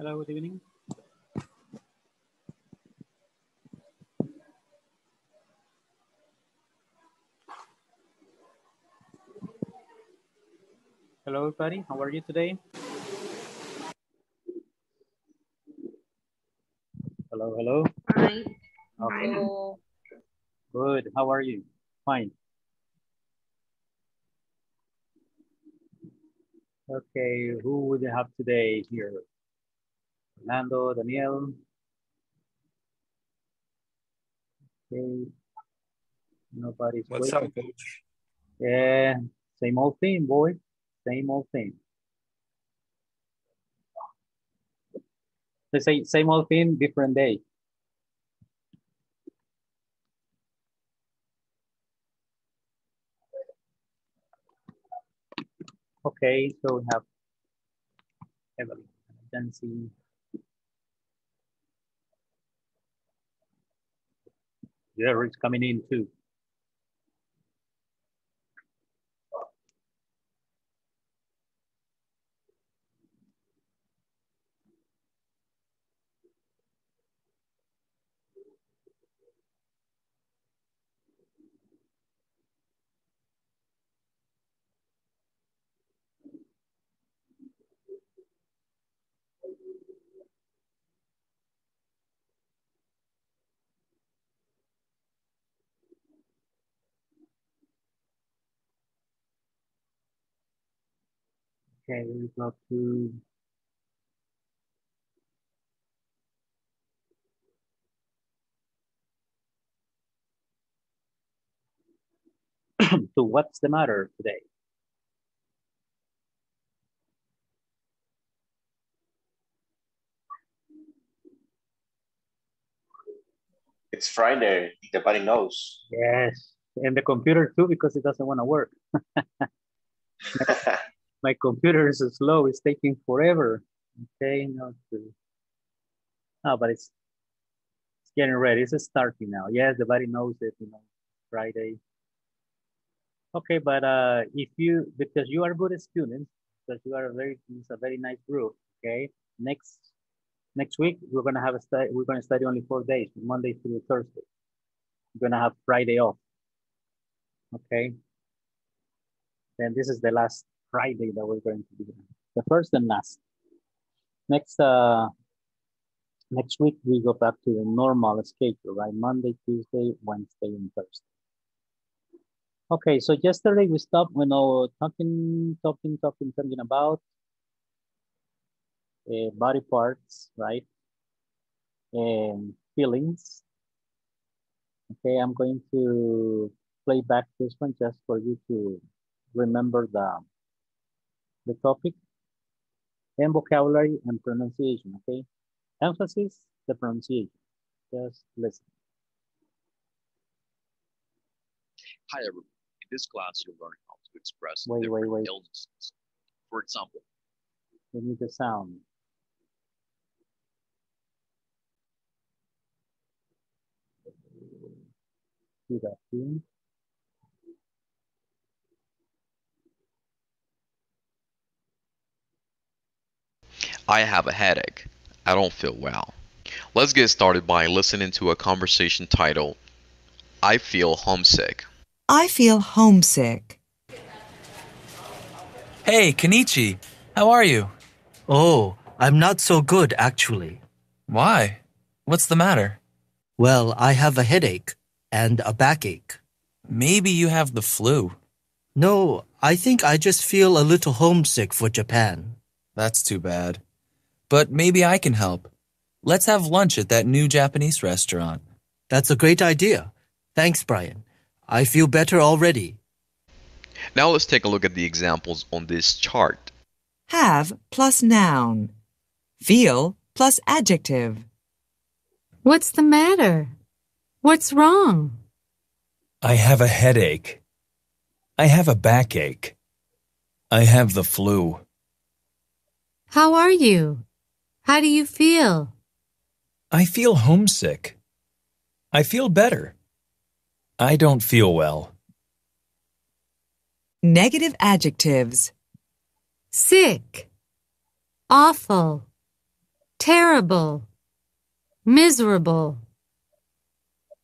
Hello, good evening. Hello, everybody. How are you today? Hello, hello. Fine. Okay, So, good. How are you? Fine. Okay, who would you have today here? Fernando, Daniel. Okay. Nobody's What's waiting. up, coach? Yeah, same old thing, boy. Same old thing. They say same old thing, different day. Okay, so we have Evelyn, Nancy. Jerry's coming in too. Okay, we go to so what's the matter today? It's Friday. Everybody knows. Yes, and the computer too because it doesn't want to work. My computer is slow; it's taking forever. Okay, no, to- no, but it's it's getting ready. It's starting now. Yes, the body knows it. You know, Friday. Okay, but uh, if you because you are good students, because you are a very it's a very nice group. Okay, next next week we're gonna have a study. We're gonna study only four days, Monday through Thursday. We're gonna have Friday off. Okay. Then this is the last Friday that we're going to do. The first and last. Next uh next week we go back to the normal schedule, right? Monday, Tuesday, Wednesday, and Thursday. Okay, so yesterday we stopped when know talking, talking, talking, talking about uh, body parts, right? And feelings. Okay, I'm going to play back this one just for you to remember the, the topic and vocabulary and pronunciation, okay? Emphasis, the pronunciation. Just listen. Hi everyone. In this class, you'll learn how to express Wait, wait, different wait. illnesses. For example, We need the sound. Afternoon. I have a headache. I don't feel well. Let's get started by listening to a conversation titled I Feel Homesick. I feel homesick. Hey, Kenichi. How are you? Oh, I'm not so good actually. Why? What's the matter? Well, I have a headache and a backache. Maybe you have the flu. No, I think I just feel a little homesick for Japan. That's too bad. But maybe I can help. Let's have lunch at that new Japanese restaurant. That's a great idea. Thanks, Brian. I feel better already. Now let's take a look at the examples on this chart. Have plus noun. Feel plus adjective. what's the matter? What's wrong? I have a headache. I have a backache. I have the flu. How are you? How do you feel? I feel homesick. I feel better. I don't feel well. Negative adjectives. Sick. Awful. terrible, miserable,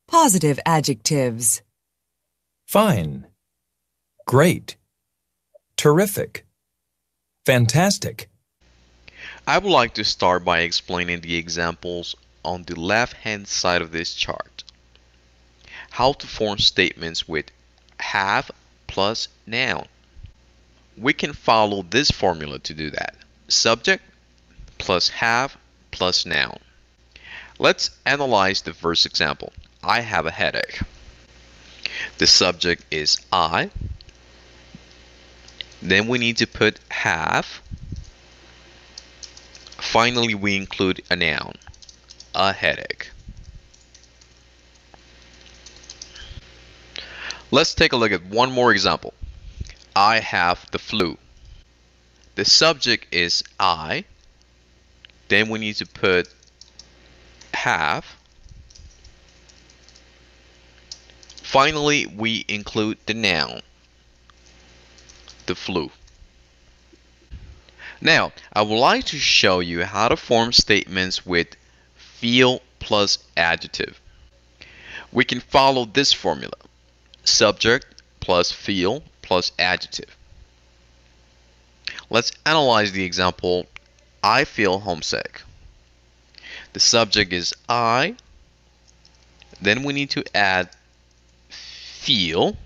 Positive adjectives. Fine. Great. Terrific. Fantastic. I would like to start by explaining the examples on the left hand side of this chart. How to form statements with have plus noun. We can follow this formula to do that. Subject plus have plus noun. Let's analyze the first example. I have a headache. The subject is I. Then we need to put have. Finally, we include a noun, a headache. Let's take a look at one more example. I have the flu. The subject is I. Then we need to put have. Finally, we include the noun, the flu. Now, I would like to show you how to form statements with feel plus adjective. We can follow this formula. Subject plus feel plus adjective. Let's analyze the example, I feel homesick. The subject is I. Then we need to add feel.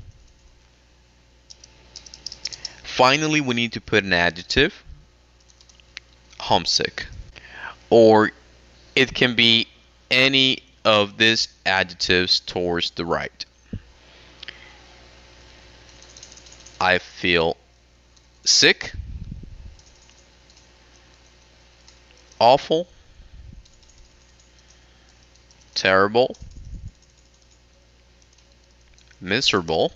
Finally, we need to put an adjective, homesick. Or it can be any of these adjectives towards the right. I feel sick, awful, terrible, miserable,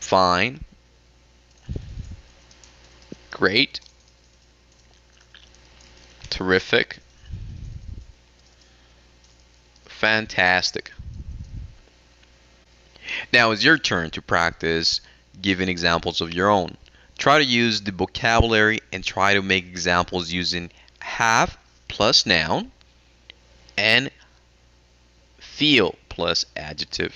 fine, great, terrific, fantastic. Now it's your turn to practice giving examples of your own. Try to use the vocabulary and try to make examples using have plus noun and feel plus adjective.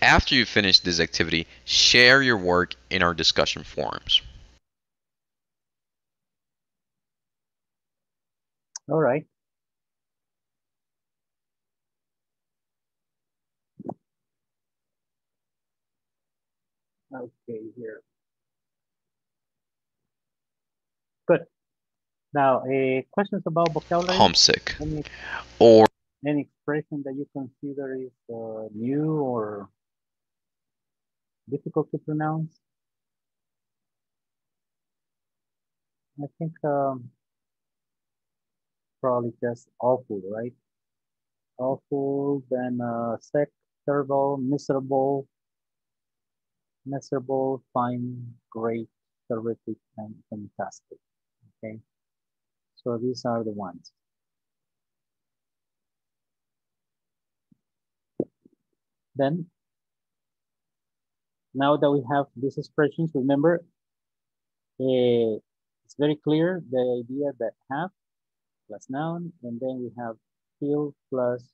After you finish this activity, share your work in our discussion forums. All right. Okay, here. Good. Now, uh, questions about vocabulary? Homesick. Any, Or any expression that you consider is uh, new or difficult to pronounce? I think um, probably just awful, right? Awful, then uh, sick, terrible, miserable, miserable, fine, great, terrific, and fantastic. Okay, so these are the ones. Then, now that we have these expressions, remember, uh, it's very clear the idea that have plus noun, and then we have feel plus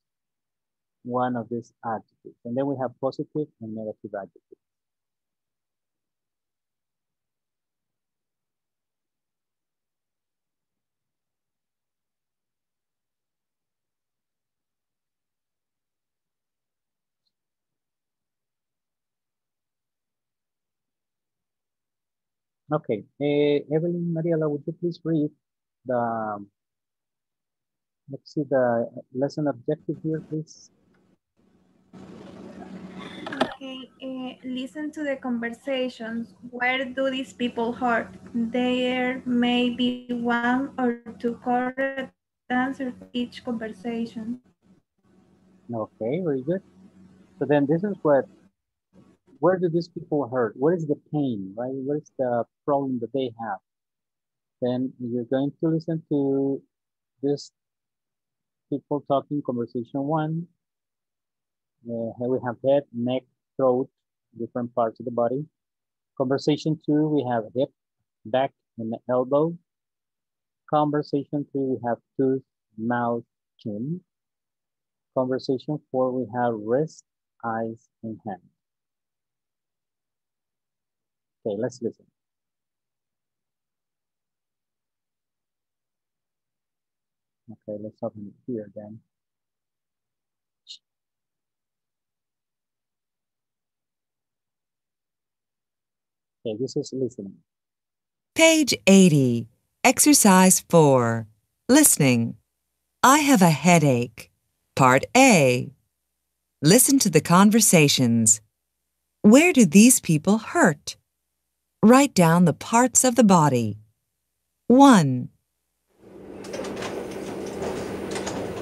one of these adjectives. And then we have positive and negative adjectives. Okay, uh, Evelyn Mariela, would you please read the, let's see the lesson objective here, please. Okay, uh, listen to the conversations. Where do these people hurt? There may be one or two correct answers each conversation. Okay, very good. So then this is what, where do these people hurt? What is the pain, right? What is the problem that they have? Then you're going to listen to this people talking conversation one. Uh, here we have head, neck, throat, different parts of the body. Conversation two, we have hip, back, and elbow. Conversation three, we have tooth, mouth, chin. Conversation four, we have wrist, eyes, and hand. Okay, let's listen. Okay, let's open it here then. Okay, this is listening. Page 80, Exercise 4, Listening. I have a headache. Part A. Listen to the conversations. Where do these people hurt? Write down the parts of the body. 1,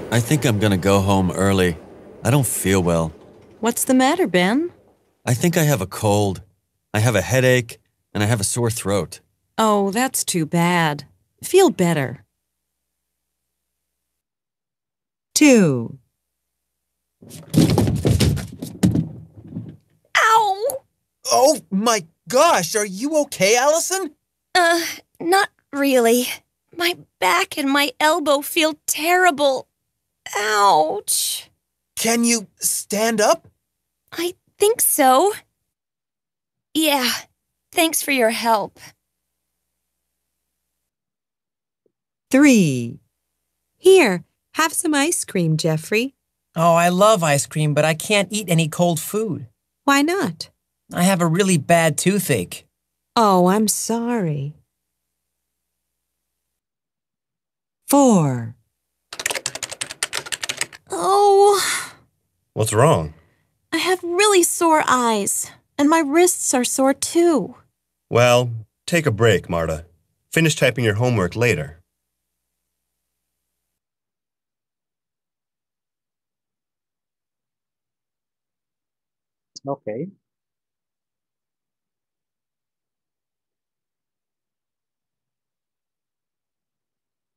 I think I'm gonna go home early. I don't feel well. What's the matter, Ben? I think I have a cold. I have a headache and I have a sore throat. Oh, that's too bad. Feel better. 2, Ow! Oh my gosh, are you okay, Allison? Uh, not really. My back and my elbow feel terrible. Ouch. Can you stand up? I think so. Yeah, thanks for your help. 3, Here, have some ice cream, Jeffrey. Oh, I love ice cream, but I can't eat any cold food. Why not? I have a really bad toothache. Oh, I'm sorry. 4, Oh, What's wrong? I have really sore eyes, and my wrists are sore too. Well, take a break, Marta. Finish typing your homework later. Okay.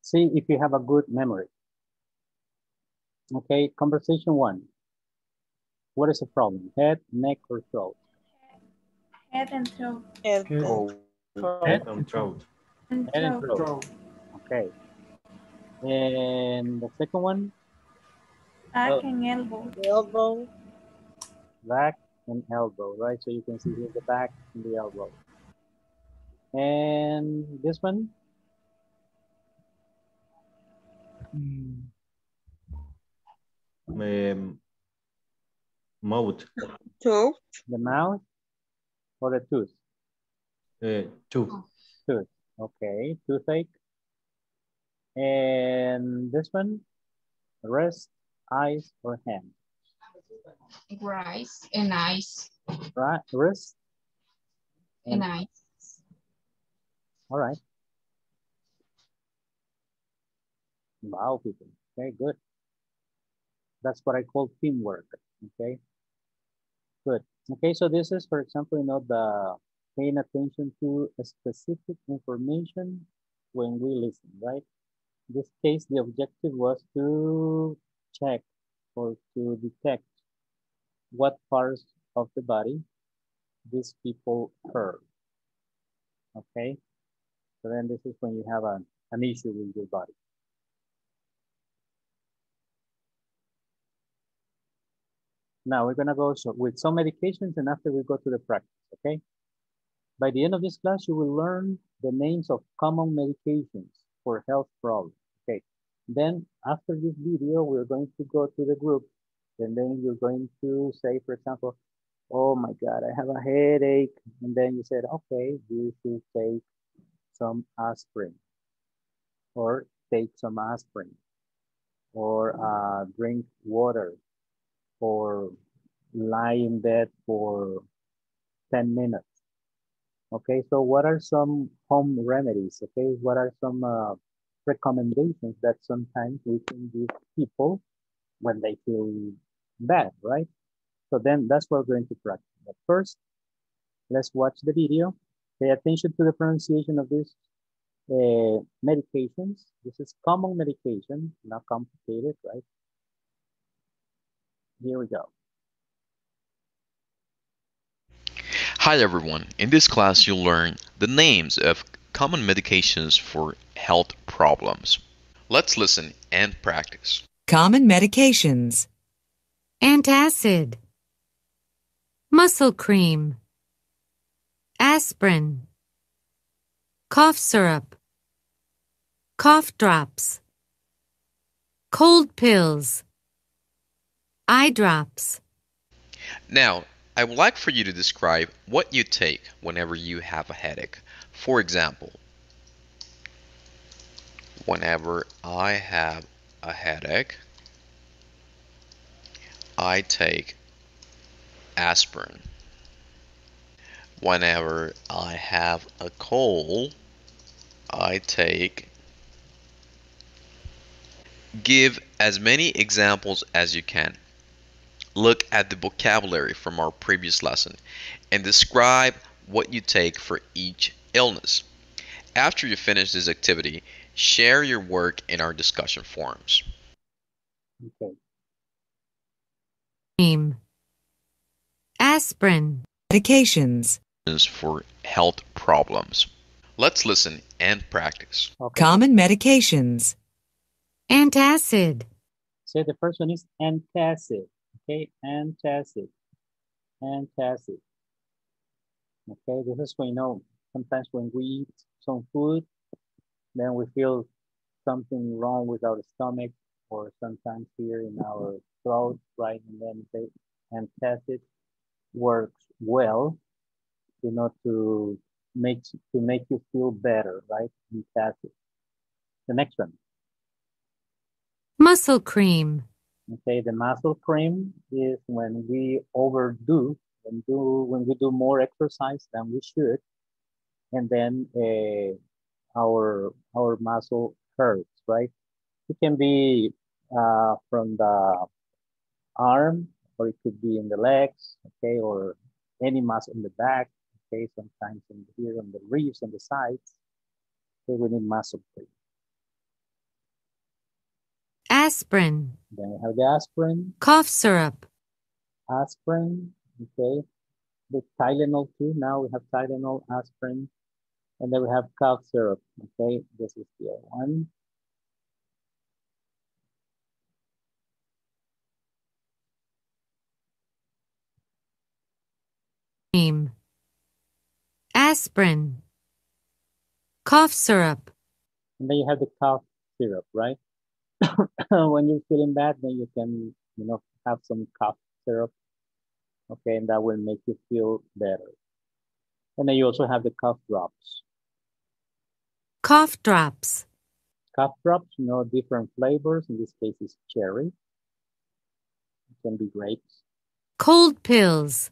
See if you have a good memory. Okay, conversation one. What is the problem? Head, neck, or throat? Head and throat. Head, Head and throat. Head and throat. throat. Okay. And the second one, Back Oh. and elbow. Elbow. back and elbow, right? So you can see here the back and the elbow. And this one, hmm. Um, mouth, Tooth. the mouth or the tooth? uh, tooth, Tooth. Okay, toothache. And this one, wrist, eyes, or hand? rice and ice Right, wrist. and ice. All right. Wow, people. Okay, good. That's what I call teamwork. Okay. Good. Okay, so this is, for example, you know, the paying attention to a specific information when we listen, right? In this case, the objective was to check or to detect what parts of the body these people heard. Okay. So then this is when you have an, an issue with your body. Now we're gonna go so with some medications and after we go to the practice, okay? By the end of this class, you will learn the names of common medications for health problems, okay? Then after this video, we're going to go to the group and then you're going to say, for example, oh my God, I have a headache. And then you said, okay, you should take some aspirin or take some aspirin or uh, drink water or lie in bed for 10 minutes. Okay, so what are some home remedies? Okay, what are some uh, recommendations that sometimes we can give people when they feel bad, right? So then that's what we're going to practice. But first, let's watch the video. Pay attention to the pronunciation of these uh, medications. This is common medication, not complicated, right? Here we go. Hi everyone, in this class you'll learn the names of common medications for health problems. Let's listen and practice. Common medications. Antacid. Muscle cream. Aspirin. Cough syrup. Cough drops. Cold pills. Eye drops. Now, I would like for you to describe what you take whenever you have a headache. For example, whenever I have a headache, I take aspirin. Whenever I have a cold, I take. Give as many examples as you can. Look at the vocabulary from our previous lesson and describe what you take for each illness. After you finish this activity, share your work in our discussion forums. Okay. Cream. Aspirin. Medications. For health problems. Let's listen and practice. Okay. Common medications. Antacid. So the first one is antacid. Okay, antacid. Antacid. Okay, this is when you know sometimes when we eat some food, then we feel something wrong with our stomach or sometimes here in our throat, right? And then the antacid works well, you know, to make to make you feel better, right? Antacid. The next one. Muscle cream. Okay, the muscle cream is when we overdo, when do when we do more exercise than we should, and then uh, our our muscle hurts, right? It can be uh, from the arm, or it could be in the legs, okay, or any muscle in the back, okay, sometimes in here on the ribs on the sides. Okay, we need muscle cream. Aspirin. Then we have the aspirin, Cough syrup. aspirin, okay. The Tylenol too. Now we have Tylenol, aspirin, and then we have cough syrup. Okay, this is the one. Cream. Aspirin. Cough syrup. And then you have the cough syrup, right? when you're feeling bad, then you can, you know, have some cough syrup. Okay, and that will make you feel better. And then you also have the cough drops. Cough drops. Cough drops, you know, different flavors. In this case, it's cherry. It can be grapes. Cold pills.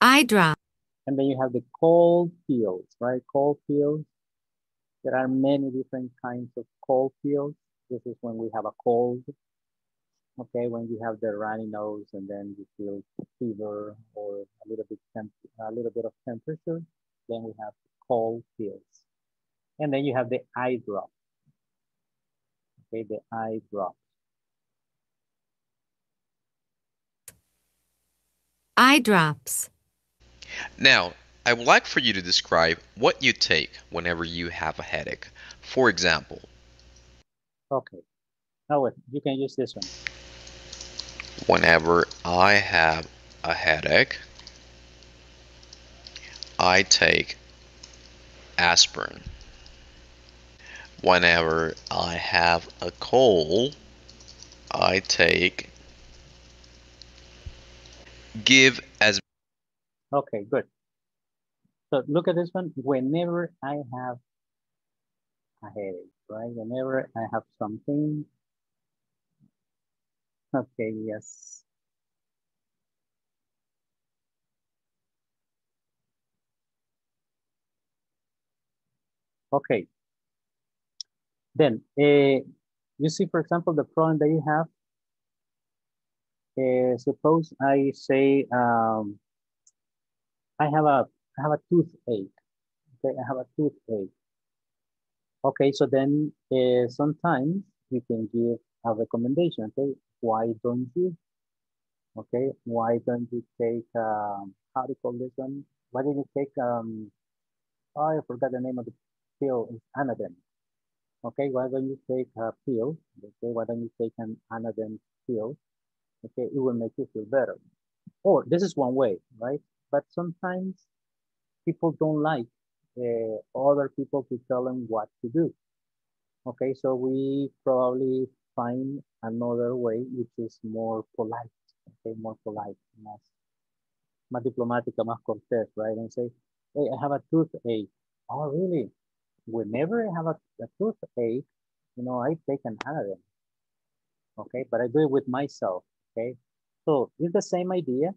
Eye drop. And then you have the cold pills, right? Cold pills. There are many different kinds of cold pills. This is when we have a cold. Okay, when you have the runny nose and then you feel fever or a little bit temp a little bit of temperature, then we have cold pills. And then you have the eye drop. Okay, the eye drop. Eye drops. Now, I would like for you to describe what you take whenever you have a headache. For example, Okay. Oh wait, you can use this one. whenever I have a headache, I take aspirin. Whenever I have a cold, I take give as Okay, good. So look at this one. Whenever I have a headache, right? Whenever I have something. Okay, yes. Okay. Then, uh, you see, for example, the problem that you have. Uh, suppose I say, um, I have a I have a toothache. Okay, I have a toothache. Okay, so then uh, sometimes you can give a recommendation. Okay, why don't you? Okay, why don't you take um, how do you call this one? Why don't you take um, oh, I forgot the name of the pill, it's Anadem. Okay, why don't you take a pill? Okay, why don't you take an Anadem pill? Okay, it will make you feel better. Or this is one way, right? But sometimes people don't like uh, other people to tell them what to do. Okay, so we probably find another way which is more polite, okay, more polite, más, más diplomática, más cortés, right? And say, hey, I have a toothache. Oh, really? Whenever I have a, a toothache, you know, I take an Anadem. Okay, but I do it with myself, okay? So it's the same idea,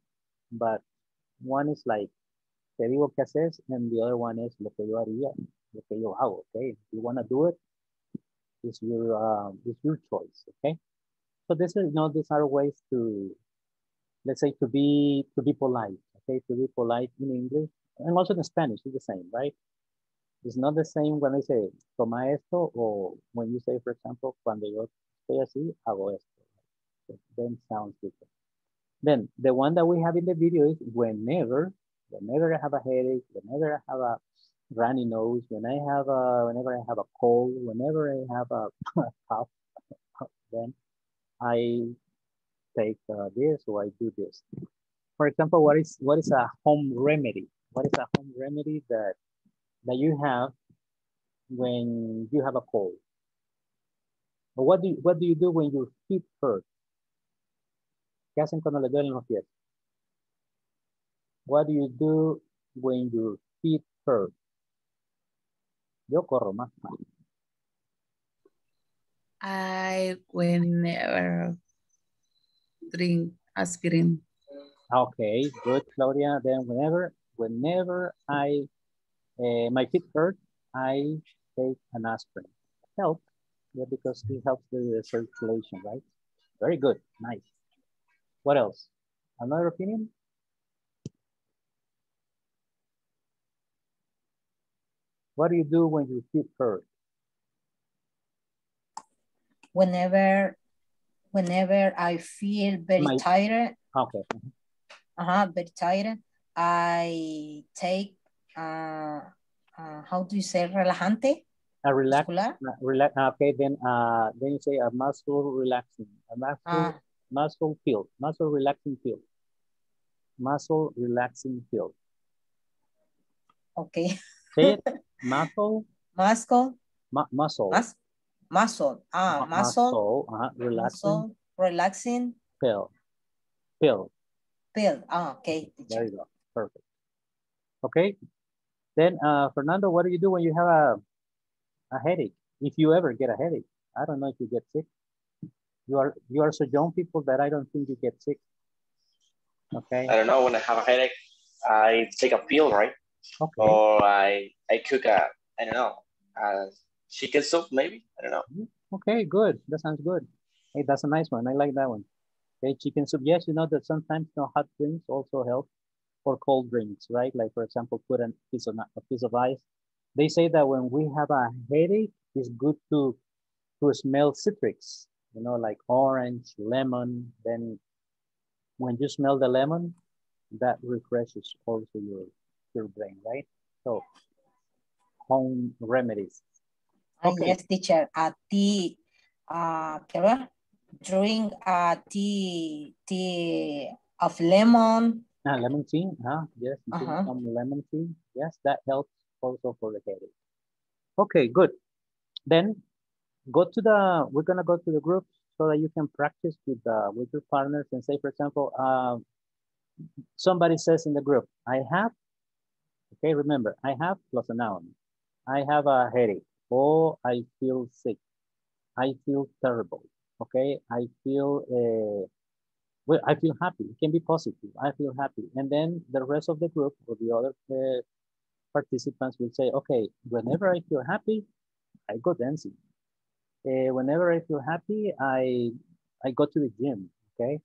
but one is like, te digo qué haces, and the other one is lo que yo haría, lo que yo hago, okay? If you want to do it, it's your, uh, it's your choice, okay? So this is, you know, these are ways to, let's say to be, to be polite, okay? To be polite in English, and also in Spanish, it's the same, right? It's not the same when I say, toma esto, or when you say, for example, cuando yo estoy así, hago esto. Then sounds different. Then the one that we have in the video is whenever, whenever I have a headache, whenever I have a runny nose, when I have a, whenever I have a cold, whenever I have a cough, then I take uh, this or I do this. For example, what is what is a home remedy? What is a home remedy that that you have when you have a cold? What do you, what do you do when your feet hurt? ¿Qué hacen cuando le duelen los pies? What do you do when your feet hurt? Yo corro más. I will never drink aspirin. Okay, good, Claudia. Then whenever, whenever I, uh, my feet hurt, I take an aspirin. Help, yeah, because it helps the circulation, right? Very good, nice. What else? Another opinion? What do you do when you feet hurt? Whenever, whenever I feel very My- tired, Okay. uh-huh, very tired, I take, uh, uh, how do you say, relajante? A relax, relax. Okay, then uh, then you say a muscle relaxing, a muscle, Ah. muscle pill, muscle relaxing pill, muscle relaxing pill. Okay. Say it, muscle, Muscle, mu- muscle, mus muscle, ah, mu- muscle, uh-huh, relaxing muscle, relaxing pill, pill. pill. Ah, okay. There you go, perfect. Okay, then uh, Fernando, what do you do when you have a a headache? If you ever get a headache, I don't know if you get sick. You are you are so young people that I don't think you get sick. Okay. I don't know, when I have a headache, I take a pill, right? Okay. Or I I cook a, I don't know, a chicken soup maybe? I don't know. Mm-hmm. Okay, good. That sounds good. Hey, that's a nice one. I like that one. Okay, chicken soup. Yes, you know that sometimes you know, hot drinks also help or cold drinks, right? Like for example, put a piece of a piece of ice. They say that when we have a headache, it's good to to smell citrics, you know, like orange, lemon. Then when you smell the lemon, that refreshes also your your brain, right? So home remedies. Ah, yes, teacher. A tea, uh. Drink a tea, tea of lemon. Ah, lemon tea, huh? Yes, Uh-huh. some lemon tea. Yes, that helps also for the headache. Okay, good. Then go to the, we're gonna go to the group so that you can practice with, uh, with your partners and say, for example, uh, somebody says in the group, I have, okay, remember, I have plus a noun. I have a headache, or I feel sick. I feel terrible, okay? I feel, uh, well, I feel happy. It can be positive. I feel happy. And then the rest of the group or the other uh, participants will say, okay, whenever I feel happy, I go dancing. Uh, whenever I feel happy, I I go to the gym, okay?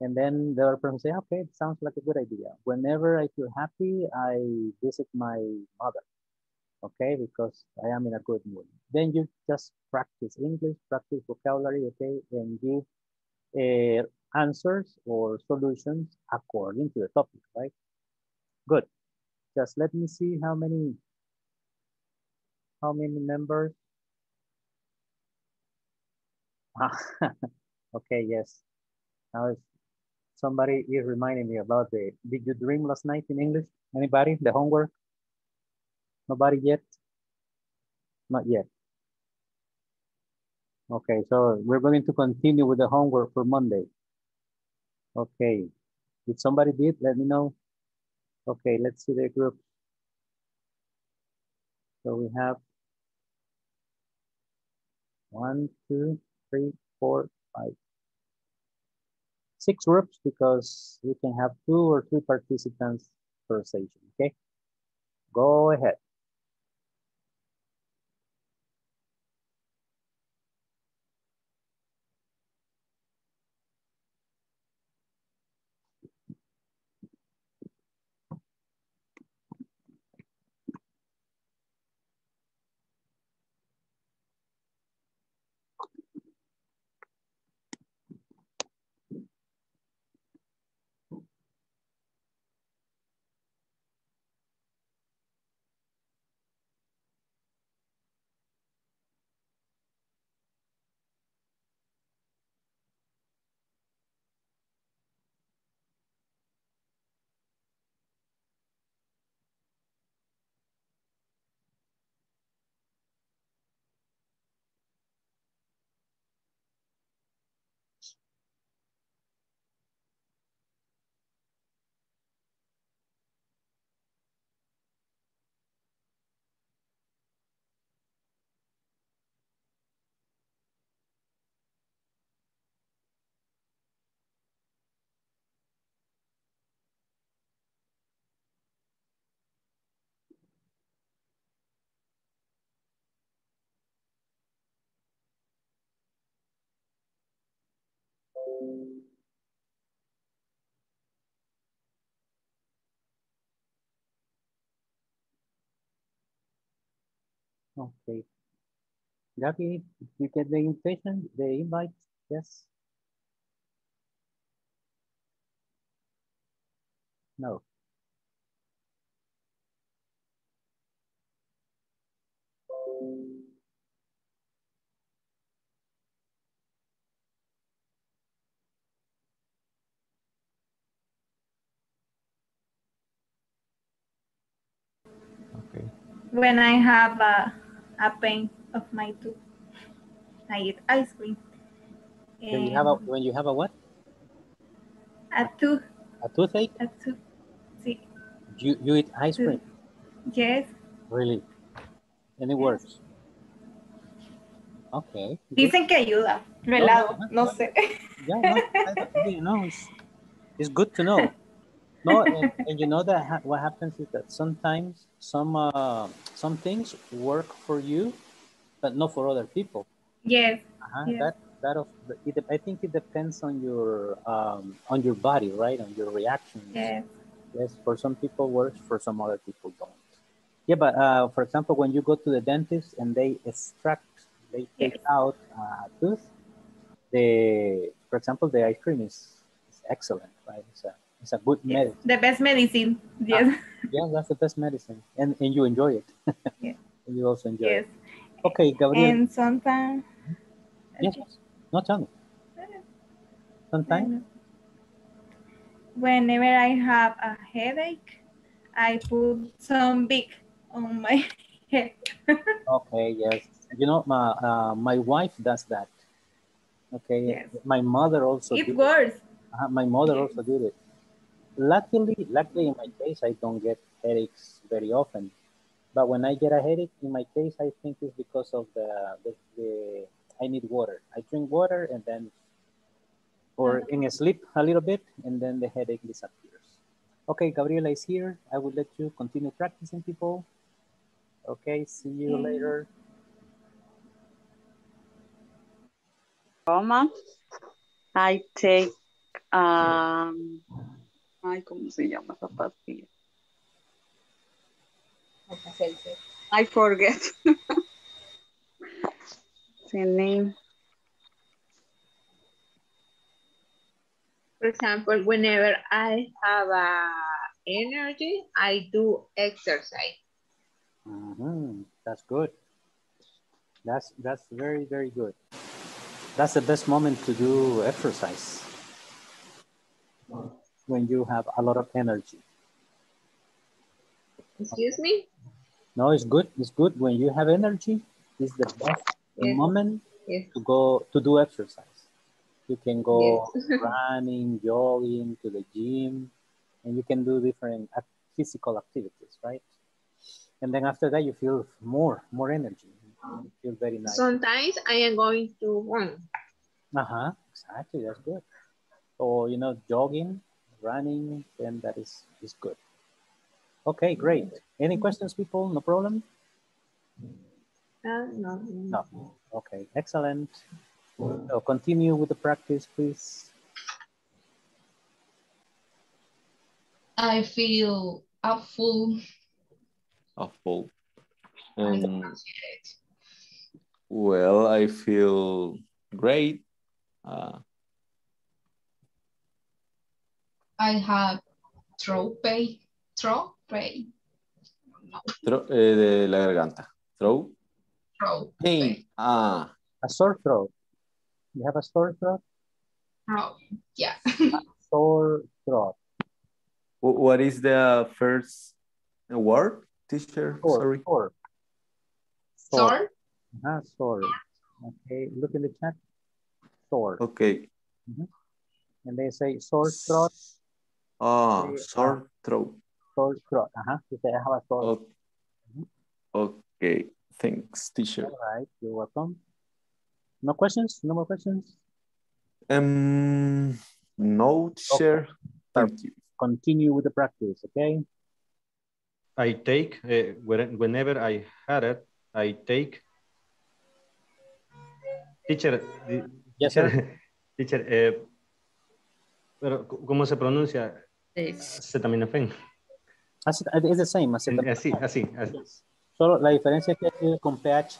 And then the other person say, okay, it sounds like a good idea. Whenever I feel happy, I visit my mother, okay? Because I am in a good mood. Then you just practice English, practice vocabulary, okay? And give uh, answers or solutions according to the topic, right? Good. Just let me see how many How many members? okay, yes. Now it's, somebody is reminding me about the, did you dream last night in English? Anybody, the homework? Nobody yet? Not yet. Okay, so we're going to continue with the homework for Monday. Okay, if somebody did, let me know. Okay, let's see the group. So we have one, two, three, four, five, six groups because we can have two or three participants per session, okay? Go ahead. Okay. Gabby, you get the invitation, the invite? Yes? No. When I have a, a pain of my tooth, I eat ice cream. When you have a when you have a what? a tooth, A toothache? a tooth, sí, You you eat ice cream? yes. Really? And it works. Okay. good. Dicen que ayuda, lo No, helado, no, no no. sé. Yeah, no, I, you know, it's, it's good to know. No, and, and you know that ha what happens is that sometimes some uh, some things work for you, but not for other people. Yes, Uh-huh, yes. That that of it, I think it depends on your um, on your body, right? On your reactions. Yes. Yes, for some people works, for some other people don't. Yeah, but uh, for example, when you go to the dentist and they extract, they take out uh, tooth, the for example, the ice cream is, is excellent, right? A it's a good medicine. The best medicine, yes. Yeah, that's the best medicine, and and you enjoy it. Yeah. and you also enjoy Yes. it. Okay, Gabriel. And sometimes, yes. No, tell me. Sometimes. whenever I have a headache, I put some big on my head. Okay, yes. You know, my uh, my wife does that. Okay. Yes. My mother also. It works. Uh, my mother also did it. Luckily, luckily in my case, I don't get headaches very often. But when I get a headache, in my case, I think it's because of the, the, the I need water. I drink water and then, or in a sleep a little bit, and then the headache disappears. Okay, Gabriela is here. I will let you continue practicing, people. Okay, see you Okay. later. Coma. I take, um, ay, ¿cómo se llama esa pastilla? I forget. the name. For example, whenever I have a energy, I do exercise. Mhm, That's good. That's that's very very good. That's the best moment to do exercise when you have a lot of energy. Excuse me? No, it's good. It's good when you have energy. It's the best Yes. moment Yes. to go to do exercise. You can go Yes. running, jogging, to the gym, and you can do different physical activities, right? And then after that, you feel more, more energy. You feel very nice. Sometimes I am going to run. Uh-huh, exactly, that's good. Or, you know, jogging, running, then that is, is good. Okay, great. Any questions, people? No problem? Uh, no. No. Okay, excellent. So continue with the practice, please. I feel awful. Awful. Um, well, I feel great. Uh, I have throat pain. Throat pain. tro- eh, de la garganta. Throat Throat pain. Ah, A sore throat. You have a sore throat? throat. Yeah. Sore throat. what is the first word, teacher? Sore. Sorry. Sore. Sore. Uh-huh, sore. Okay, look in the chat. Sore. Okay. Mhm. And they say sore throat, Ah, Sí, sore throat. sore throat. You say I have a sore. O- Okay. Thanks, teacher. All right, you're welcome. No questions? No more questions? Um, no, teacher. Thank you. Continue with the practice, okay? I take, uh, when- whenever I had it, I take. Teacher, Yes, teacher, sir. teacher, eh, pero ¿cómo se pronuncia? Acetaminofén. Acet- Es the same, acetaminofén. Así, así, así. Solo la diferencia es que es con pH.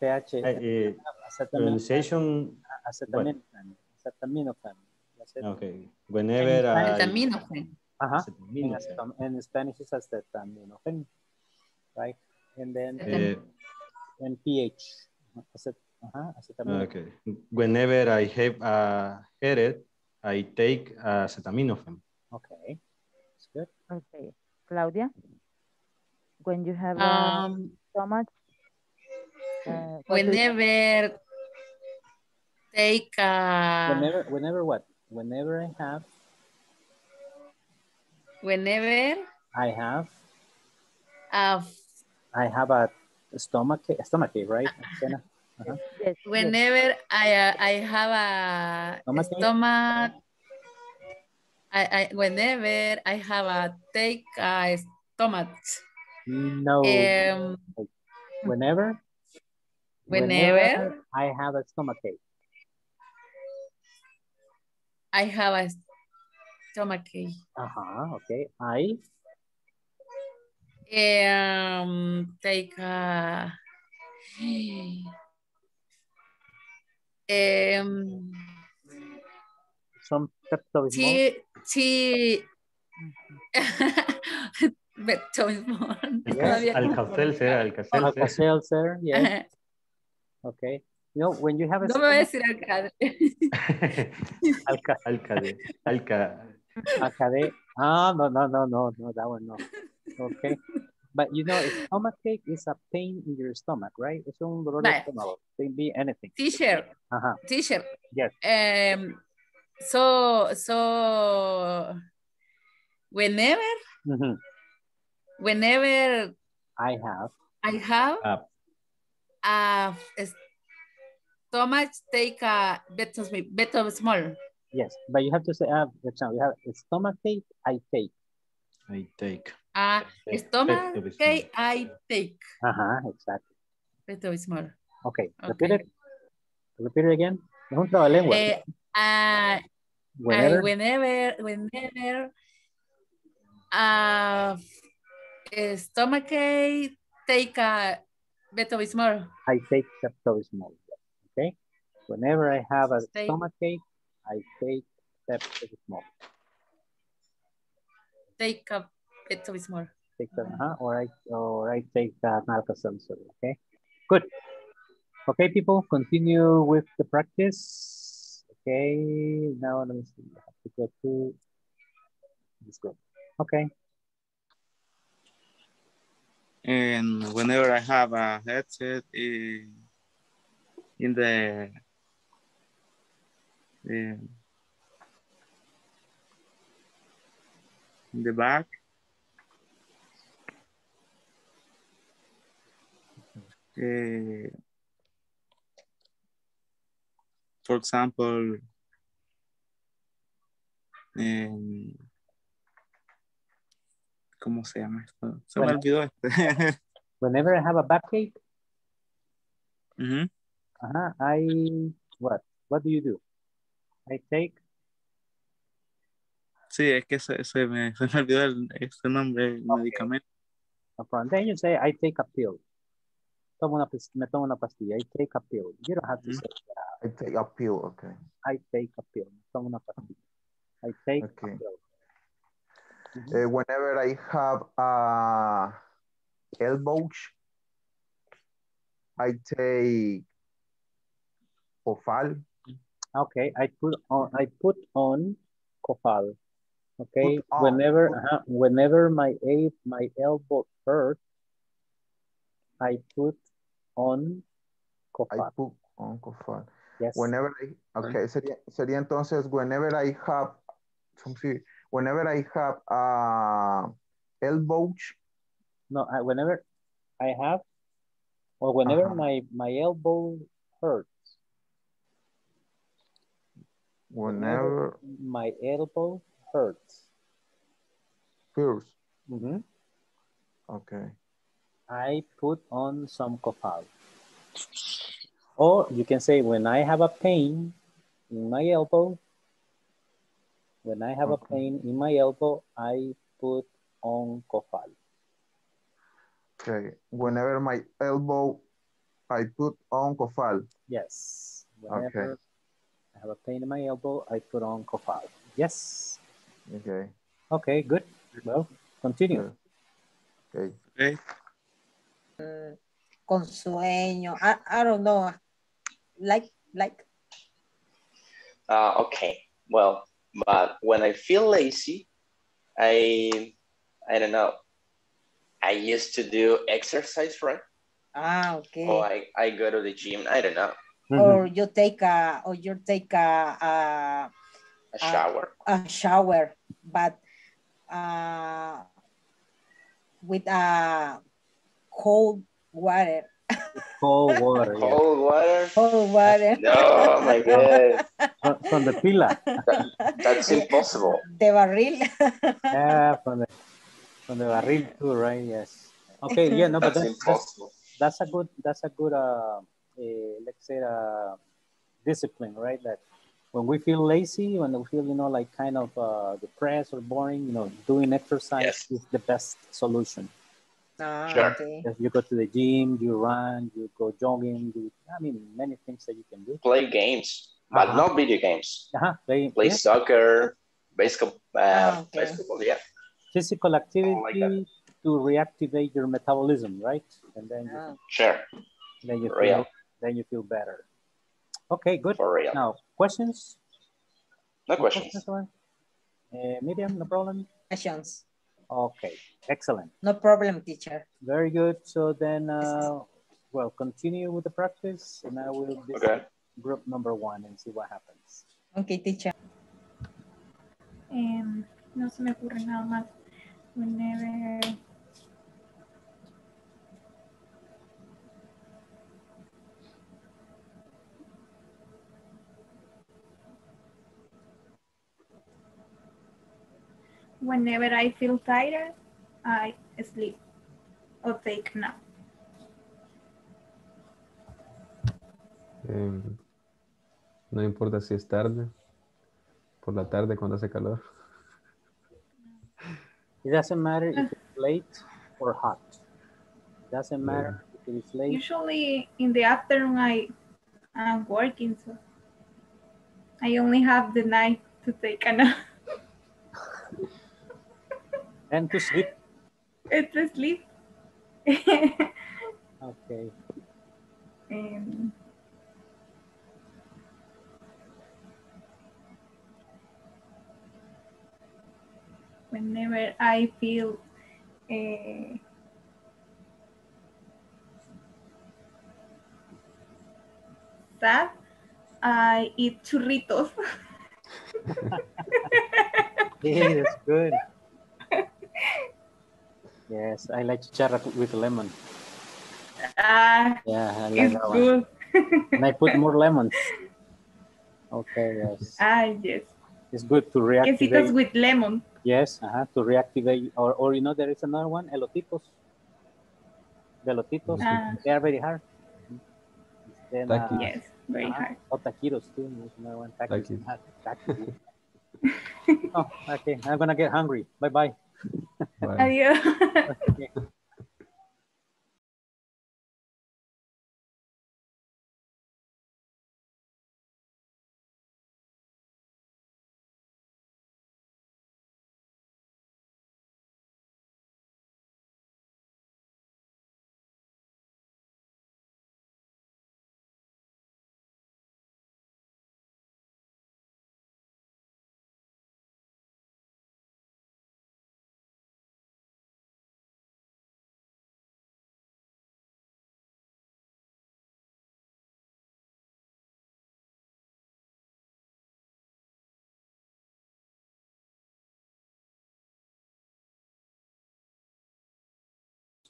pH. Eh, acetamin- pronunciation, acetaminofén. Acetaminofén. Acet- okay. Whenever I, Acetaminophen. Ajá. In, Spanish it's acetaminophen, right? And then Eh, and pH. Acet- ajá, acetaminophen. okay. Whenever I have a headache, I take acetaminophen. Okay. That's good. Okay. Claudia, when you have Um, stomach, uh, what do Whenever take a, Whenever, whenever what? Whenever I have, whenever I have, a, I have a stomach, stomach ache, right? Sena? Uh-huh. whenever I uh, I have a Stomach ache? stomach, I, I whenever I have a take a stomach. No. Um, Whenever? Whenever? I have a stomach ache. I have a stomach ache. Uh-huh, okay. I, Um, take a. Um, some Pepto-Bismol. T T. Pepto-Bismol. Yes, Alka-Seltzer, Alka-Seltzer. Alka-Seltzer, yes. Okay. You know, when you have a No me voy a decir alcalde. Alca. Ah, no, no, no, no, no, that one no. Okay. But you know, stomach ache is a pain in your stomach, right? Es un dolor de estómago. Can be anything. Teacher, Ajá. teacher. Yes. Um, so, so, whenever, Mhm. whenever I have. I have Up. a stomach take a better, better small. Yes, but you have to say, uh, for example, you have a stomach ache, I take. I take. A Pe- stomach Pepto-Bismol. okay, I take Ajá, exactly. better small. Okay, repeat it. Repeat it again. Es un trabalengua. Eh, uh, Whenever. Whenever, whenever, uh, eh, stomach ache, take a better small. I take Pepto-Bismol. Okay. Whenever I have a Take- stomach ache, I take Pepto-Bismol. Take a better small. Take that, uh-huh, or I or I take uh, Alka-Seltzer. Okay. Good. Okay, people, continue with the practice. Okay, now let me see. I have to go to this group. Okay. And whenever I have a headset in, in the in, in the back, uh, for example, en, ¿cómo se llama esto? Se me olvidó este. Whenever I have a backache, Ujú. uh I, what? What do you do? I take, Sí, es que se, se me, se me olvidó el, este nombre, el medicamento. no problem. Then you say, I take a pill. Tomo una, me tomo una pastilla. I take a pill. You don't have to say that. I take a pill, okay. I take a pill. Me tomo una pastilla. I take Okay. a pill. Uh, whenever I have a elbows, I take Cofal. Okay, I put on I put on cofal. Okay, Put whenever uh, whenever my a my elbow hurts, I put on I cofal. put on Cofal. Yes. Whenever I, okay, sería, sería entonces whenever I have, something- whenever I have uh, elbows, No, I, whenever I have or whenever Ajá. my my elbow hurts. whenever my elbow hurts. first, Mhm. okay. I put on some cofal. Or you can say when I have a pain in my elbow, when I have a pain in my elbow, I put on cofal. Okay, whenever my elbow, I put on Cofal. Yes. Whenever Okay. I have a pain in my elbow, I put on cofal. Yes. Okay, Okay, good. Well, continue. okay. Okay. Con sueño. I, I don't know. Like, like, Uh, okay. Well, but when I feel lazy, I I don't know. I used to do exercise, right? ah, okay. Or I, I go to the gym. I don't know. Or you take a, or you take a, a, A shower. a shower, but uh, with a cold water. Cold water. yeah. Cold water. Cold water. No, oh my god. From, from the pila. That's impossible. De barril. yeah, from the from the barril too, right? Yes. Okay, yeah, no, but That's that's, that's, impossible. that's a good that's a good uh, uh let's say uh discipline, right? That when we feel lazy, when we feel you know like kind of uh, depressed or boring, you know, doing exercise is the best solution. Ah, Sure. okay. You go to the gym, you run, you go jogging, you, I mean, many things that you can do. Play games, but Uh-huh. not video games. Uh-huh. Play, Play yeah. soccer, basketball, uh, okay. basketball, yeah. physical activity like to reactivate your metabolism, right? And then you, Ah. Sure. then you For feel real. then you feel better. Okay, good. For real. Now questions? No questions. Uh, Miriam, no problem. Questions. Okay, excellent. No problem, teacher. Very good. So then, uh, well, continue with the practice, and I will visit Okay. group number one and see what happens. Okay, teacher. Em, no se me ocurre nada más. Whenever Whenever I feel tired, I sleep or take a nap. Em, no importa si es tarde, por la tarde cuando hace calor. It doesn't matter if it's late or hot. It Doesn't matter if it is late. Usually in the afternoon, I am working, so I only have the night to take a nap And to sleep. and to sleep. Okay. Um, whenever I feel uh, sad, I eat churritos. Yeah, that's good. Yes, I like chicharra with lemon. Ah, Yeah, I like it's good. And I put more lemons. Okay, yes. ah, yes. It's good to Quesitos reactivate. with lemon. Yes, uh-huh, to reactivate, or, or you know, there is another one, elotitos. The elotitos, Ah. they are very hard. Then, uh, Yes, very hard. Oh, taquitos too. There's another one. Takis. Takis. Ah, oh, okay. I'm gonna get hungry. Bye bye Bueno. Adiós.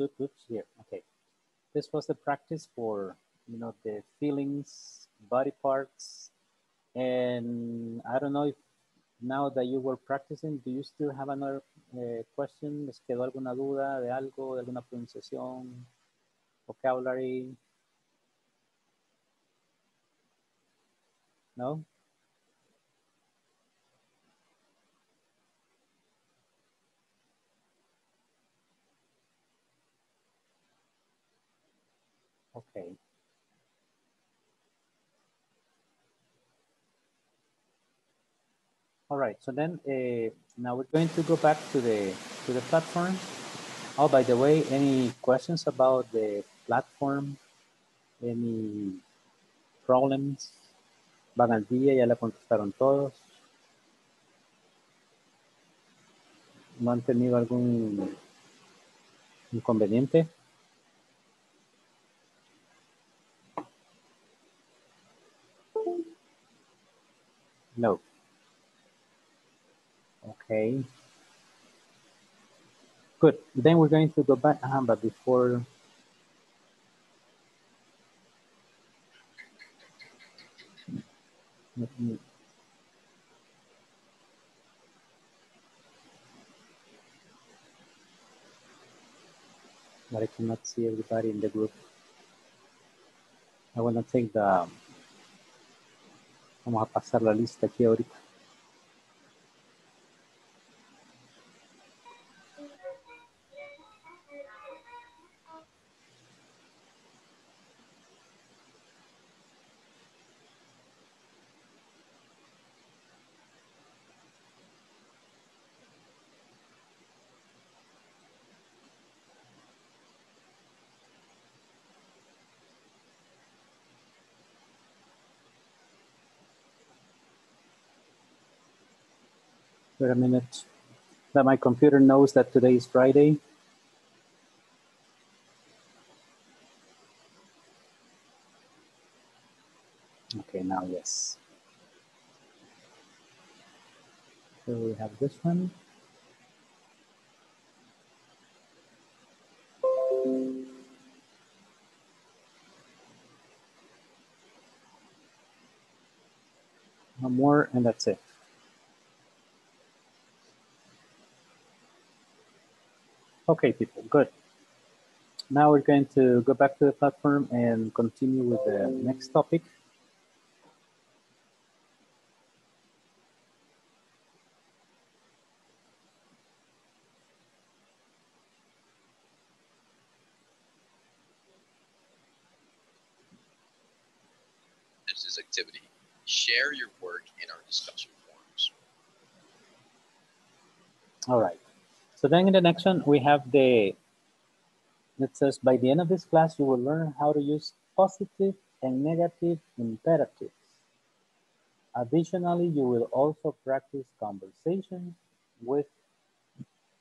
Oops, here. Okay. This was the practice for, you know, the feelings, body parts. And I don't know if now that you were practicing, do you still have another uh, question? ¿Les quedó alguna duda de algo, de alguna pronunciación, vocabulary? No? Okay. All right, so then uh, now we're going to go back to the to the platform. Oh, by the way, any questions about the platform? Any problems? ¿Van al día? ¿Ya la contestaron todos? ¿No han tenido algún inconveniente? No. Okay. Good. Then we're going to go back, uh, but before. Let me- But I cannot see everybody in the group. I want to take the. Vamos a pasar la lista aquí ahorita. Wait a minute. That my computer knows that today is Friday. Okay, now yes. So we have this one. One more, and that's it. Okay, people, good. Now we're going to go back to the platform and continue with the next topic. This activity. Share your work in our discussion forums. All right. So then in the next one, we have the, it says by the end of this class, you will learn how to use positive and negative imperatives. Additionally, you will also practice conversations with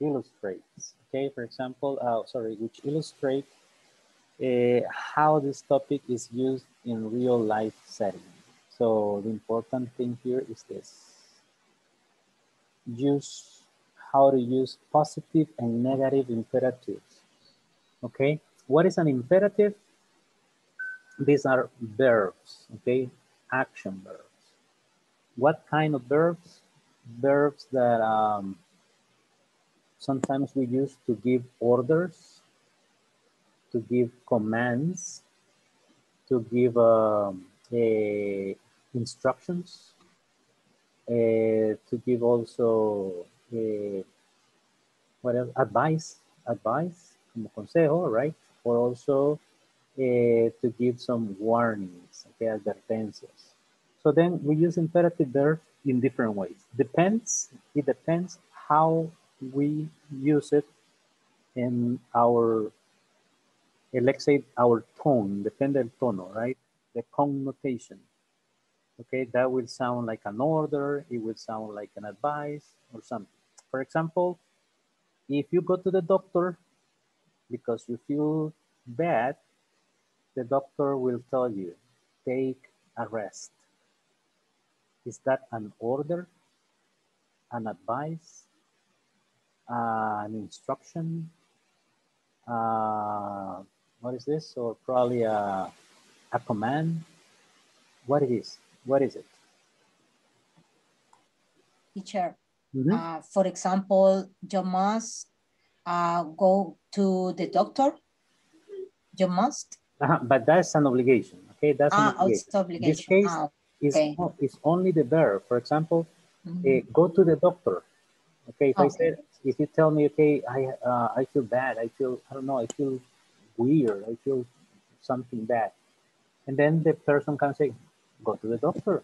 illustrates. Okay, for example, uh, sorry, which illustrate uh, how this topic is used in real life setting. So the important thing here is this. Use how to use positive and negative imperatives. Okay, what is an imperative? These are verbs, okay, action verbs. What kind of verbs? Verbs that um, sometimes we use to give orders, to give commands, to give um, a instructions, uh, to give also what else? advice, advice, como consejo, right? Or also uh, to give some warnings, okay, advertencias. So then we use imperative verbs in different ways. Depends, it depends how we use it in our, eh, let's say our tone, depende del tono, right? The connotation. Okay, that will sound like an order, it will sound like an advice or something. For example, if you go to the doctor because you feel bad, the doctor will tell you, take a rest. Is that an order, an advice, an instruction? Uh, what is this? Or probably a, a command? What it is? What is it? Teacher, Mhm. uh, for example, you must uh, go to the doctor. You must. Uh-huh, but that's an obligation, okay? That's an Ah, oh, obligation. it's obligation. This case Ah, is, okay. is only the verb. For example, Mhm. eh, go to the doctor. Okay, if I said, if you tell me, okay, I, uh, I feel bad, I feel, I don't know, I feel weird, I feel something bad. And then the person can say, go to the doctor.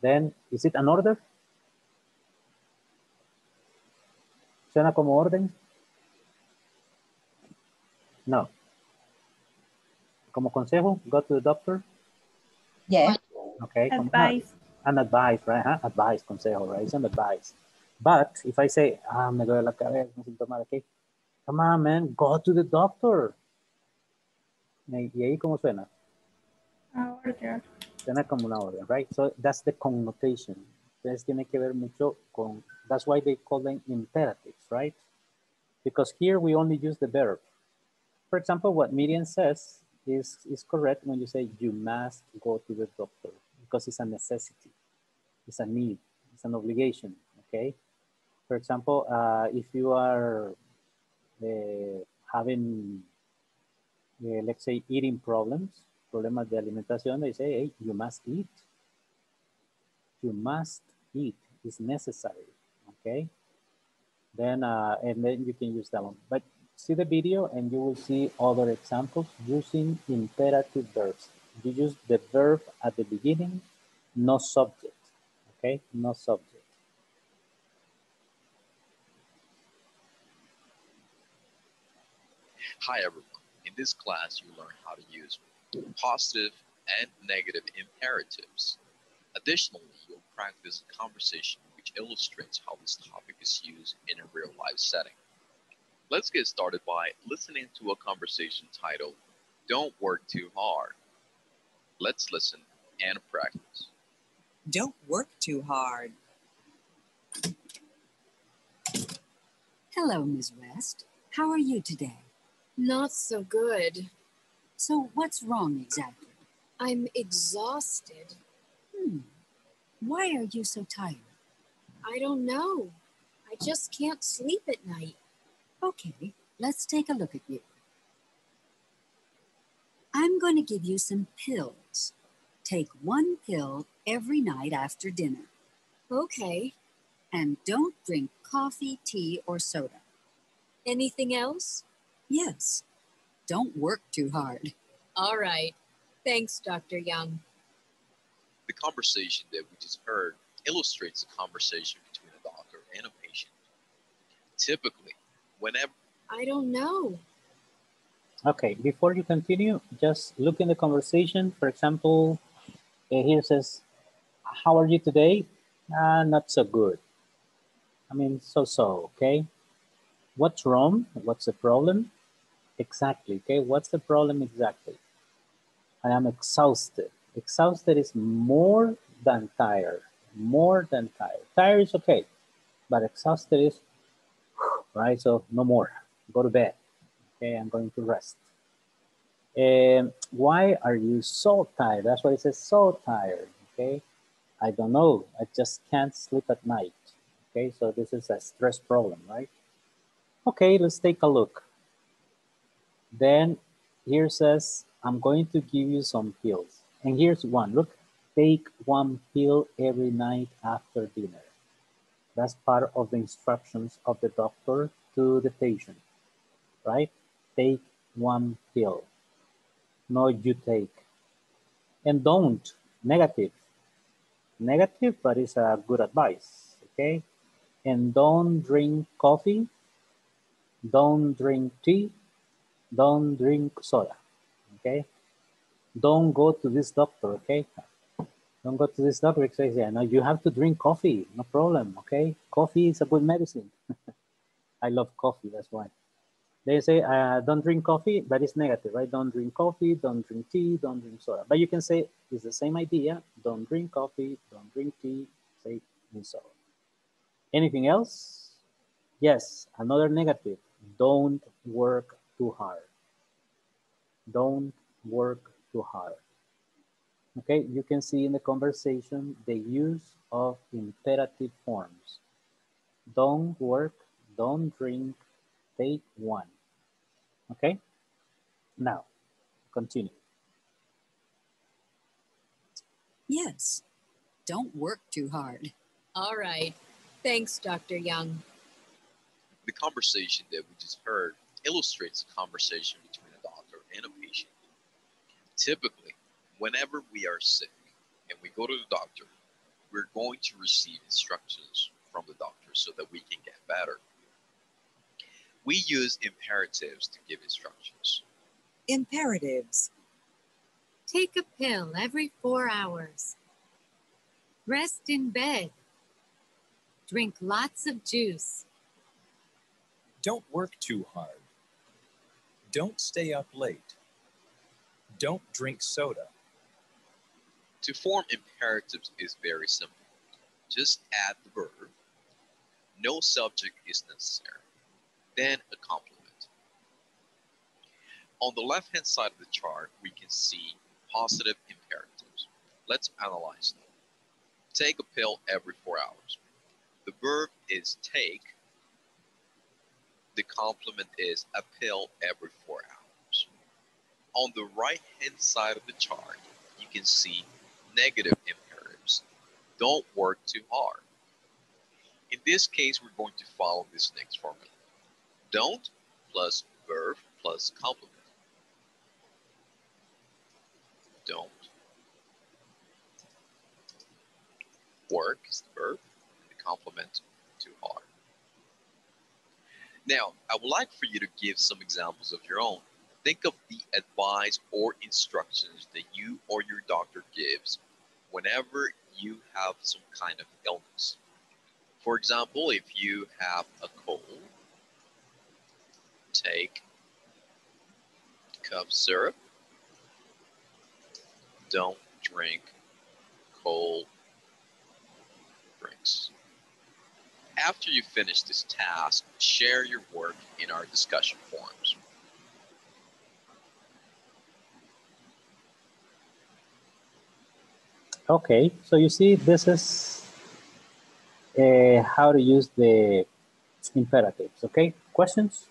Then, is it an order? ¿Suena como orden? No. Como consejo, go to the doctor. Yeah. Okay. como- Advice. An advice, right? Huh? Advice, consejo, right? It's an advice. But if I say, ah, me duele la cabeza, me siento mal, okay. Come on, man, go to the doctor. Y y ahí, ¿cómo suena? Order. Suena como una orden, right? So that's the connotation. Entonces tiene que ver mucho con, that's why they call them imperatives, right? Because here we only use the verb. For example, what Miriam says is, is correct when you say you must go to the doctor because it's a necessity, it's a need, it's an obligation, okay? For example, uh, if you are uh, having, uh, let's say, eating problems, problemas de alimentación, they say, hey, you must eat. You must eat. is necessary. Okay. Then uh, and then you can use that one. But see the video and you will see other examples using imperative verbs. You use the verb at the beginning, no subject. Okay, no subject. Hi everyone. In this class, you learn how to use positive and negative imperatives. Additionally, you'll practice a conversation which illustrates how this topic is used in a real life setting. Let's get started by listening to a conversation titled, Don't Work Too Hard. Let's listen and practice. Don't work too hard. Hello, Ms. West. How are you today? Not so good. So, what's wrong exactly? I'm exhausted. Hmm. Why are you so tired? I don't know. I just can't sleep at night. Okay, let's take a look at you. I'm going to give you some pills. Take one pill every night after dinner. Okay. And don't drink coffee, tea, or soda. Anything else? Yes. Don't work too hard. All right. Thanks, Dr. Young. The conversation that we just heard illustrates a conversation between a doctor and a patient. Typically, whenever I don't know. Okay, before you continue, just look in the conversation. For example, uh, here says, how are you today? Uh, not so good. I mean, so-so, okay? What's wrong? What's the problem? Exactly, okay? What's the problem exactly? I am exhausted. Exhausted is more than tired, more than tired. Tired is okay, but exhausted is, right? So no more, go to bed. Okay, I'm going to rest. Um, why are you so tired? That's why it says so tired, okay? I don't know, I just can't sleep at night. Okay, so this is a stress problem, right? Okay, let's take a look. Then here says, I'm going to give you some pills. And here's one, look, take one pill every night after dinner. That's part of the instructions of the doctor to the patient, right? Take one pill. No, you take. And don't, negative. Negative, but it's a good advice, okay? And don't drink coffee, don't drink tea, don't drink soda, okay? Don't go to this doctor, okay? Don't go to this doctor because yeah, no, you have to drink coffee, no problem, okay? Coffee is a good medicine. I love coffee, that's why. They say, uh, don't drink coffee, but it's negative, right? Don't drink coffee, don't drink tea, don't drink soda. But you can say, it's the same idea. Don't drink coffee, don't drink tea, say, and so Anything else? Yes, another negative. Don't work too hard. Don't work too hard. Okay, you can see in the conversation the use of imperative forms. Don't work, don't drink, take one. Okay, now continue. Yes, don't work too hard. All right. Thanks, Dr. Young. The conversation that we just heard illustrates a conversation between a doctor and a patient. Typically, whenever we are sick and we go to the doctor, we're going to receive instructions from the doctor so that we can get better. We use imperatives to give instructions. Imperatives. Take a pill every four hours. Rest in bed. Drink lots of juice. Don't work too hard. Don't stay up late. Don't drink soda. To form imperatives is very simple. Just add the verb. No subject is necessary. Then a complement. On the left-hand side of the chart, we can see positive imperatives. Let's analyze them. Take a pill every four hours. The verb is take. The complement is a pill every four hours. On the right-hand side of the chart, you can see negative imperatives. Don't work too hard. In this case, we're going to follow this next formula. Don't plus verb plus complement. Don't. Work is the verb, the complement too hard. Now, I would like for you to give some examples of your own. Think of the advice or instructions that you or your doctor gives whenever you have some kind of illness. For example, if you have a cold, take cough syrup. Don't drink cold drinks. After you finish this task, share your work in our discussion forums. Okay, so you see this is uh, how to use the imperatives, okay? Questions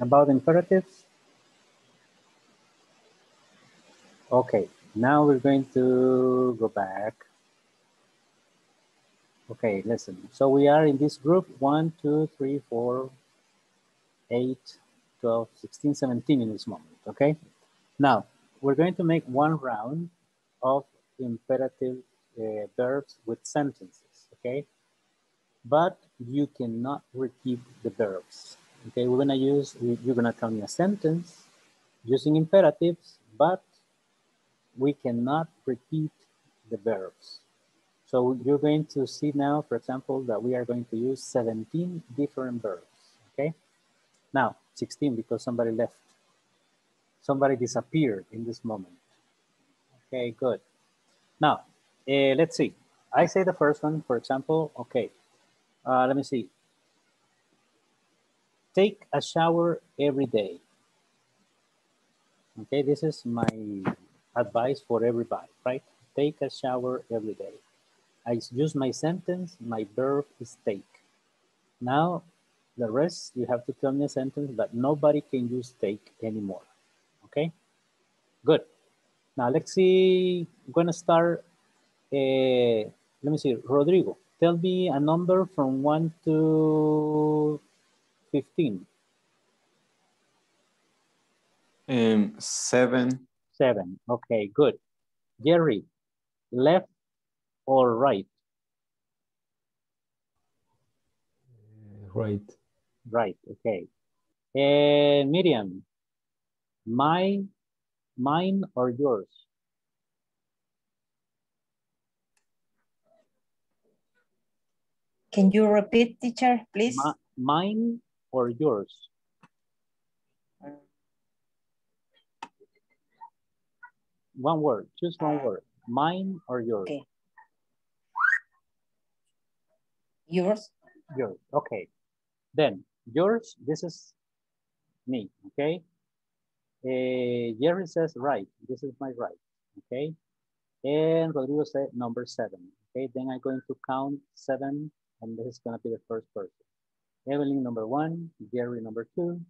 about imperatives? Okay, now we're going to go back. Okay, listen. So we are in this group, 1, 2, 3, 4, 8, 12, 16, 17 in this moment, okay? Now, we're going to make one round of imperative uh, verbs with sentences, okay? But you cannot repeat the verbs, Okay, we're gonna use, you're gonna tell me a sentence using imperatives, but we cannot repeat the verbs. So you're going to see now, for example, that we are going to use 17 different verbs, okay? Now, 16 because somebody left. Somebody disappeared in this moment. Okay, good. Now, uh, let's see. I say the first one, for example, okay. Uh, let me see. Take a shower every day. Okay, this is my advice for everybody, right? Take a shower every day. I use my sentence, my verb is take. Now, the rest, you have to tell me a sentence that nobody can use take anymore, okay? Good. Now, let's see, I'm gonna start, uh, let me see, Rodrigo, tell me a number from one to 15. Um, seven. Seven, okay, good. Jerry, left or right? Right. Right, okay. And Miriam, my, mine or yours? Can you repeat, teacher, please? Ma mine or yours? One word, just one word. Mine or yours? Okay. Yours. Yours, okay. Then yours, this is me, okay? Uh, Jerry says right, this is my right, okay? And Rodrigo said number seven, okay? Then I'm going to count seven and this is gonna be the first person. Evelyn number one, Jerry number two,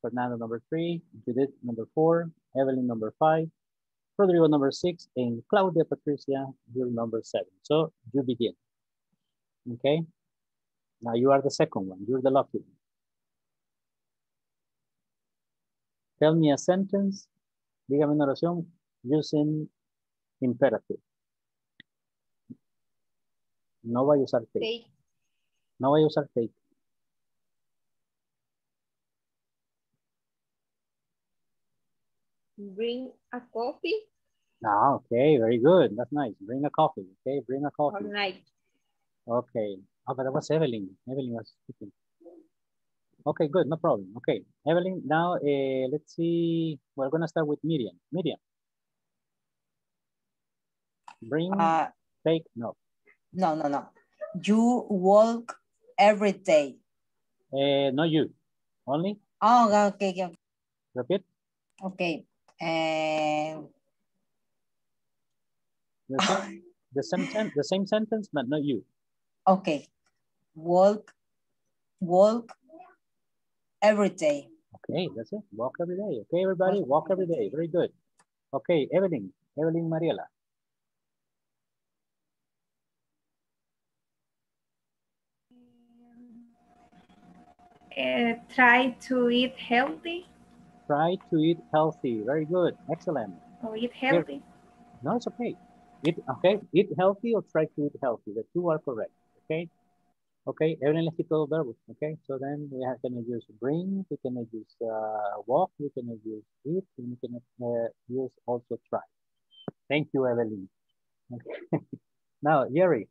Fernando number three, Judith number four, Evelyn number five, Rodrigo number six, and Claudia Patricia, you're number seven. So you begin, okay? Now you are the second one, you're the lucky one. Tell me a sentence, dígame una oración using imperative. No voy a usar take. Take. No voy a usar take. Bring a coffee Ah, okay, very good. That's nice. Bring a coffee, okay? Bring a all coffee. night. Okay. Oh, but that was Evelyn. Evelyn was speaking. Okay, good. No problem. Okay. Evelyn, now uh, let's see. We're going to start with Miriam. Miriam. Bring, Uh, take, no. no, no, no. You walk every day. Uh, not you. Only? Oh, okay, okay. Repeat. Okay. And The same, the same, the same sentence, but not you. okay. Walk, walk every day. Okay, that's it. Walk every day. Okay, everybody, walk every day. Very good. Okay, Evelyn. Evelyn Mariela. Uh, try to eat healthy Try to eat healthy. Very good. Excellent. or eat healthy. No, it's okay. Eat, okay, eat healthy or try to eat healthy. The two are correct, okay? Okay, Evelyn los verbos, okay? So then we are gonna use bring, we can use uh, walk, we can use eat, and we can uh, use also try. Thank you, Evelyn. Okay. now, Jerry,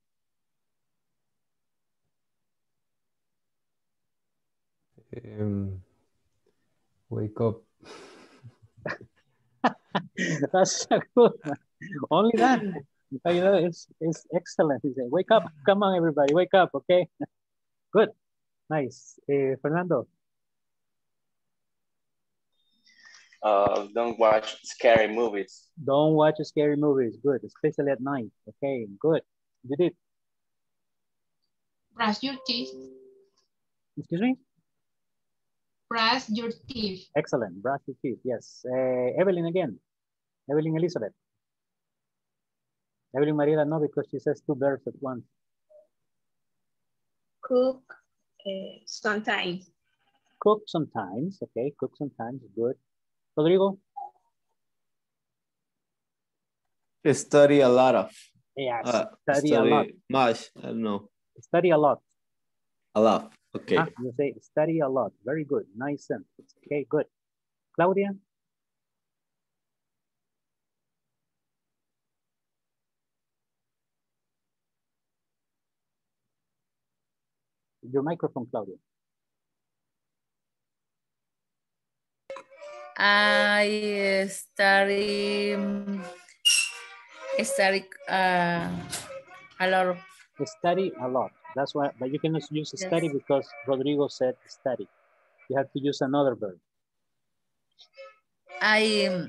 Um, wake up. that's a good. Only that. But, You know, it's, it's excellent. He said, wake up, come on, everybody, wake up, okay? Good, nice. Uh, Fernando, Uh, don't watch scary movies. don't watch scary movies. Good, especially at night. Okay, good. Judith, Brush your teeth. excuse me? Brush your teeth. Excellent, brush your teeth, yes. Uh, Evelyn again. Evelyn Elizabeth. Evelyn Mariela, no, because she says two verbs at once. Cook uh, sometimes. Cook sometimes, okay, cook sometimes, good. Rodrigo? Study a lot of. Yes, Uh, study a lot. Much, I don't know. Study a lot. A lot. Okay. Ah, you say study a lot. Very good. Nice sentence. Okay, good. Claudia? Your microphone, Claudia. I study, study uh, a lot. Study a lot. That's why, but you cannot use study because Rodrigo said study. You have to use another verb. I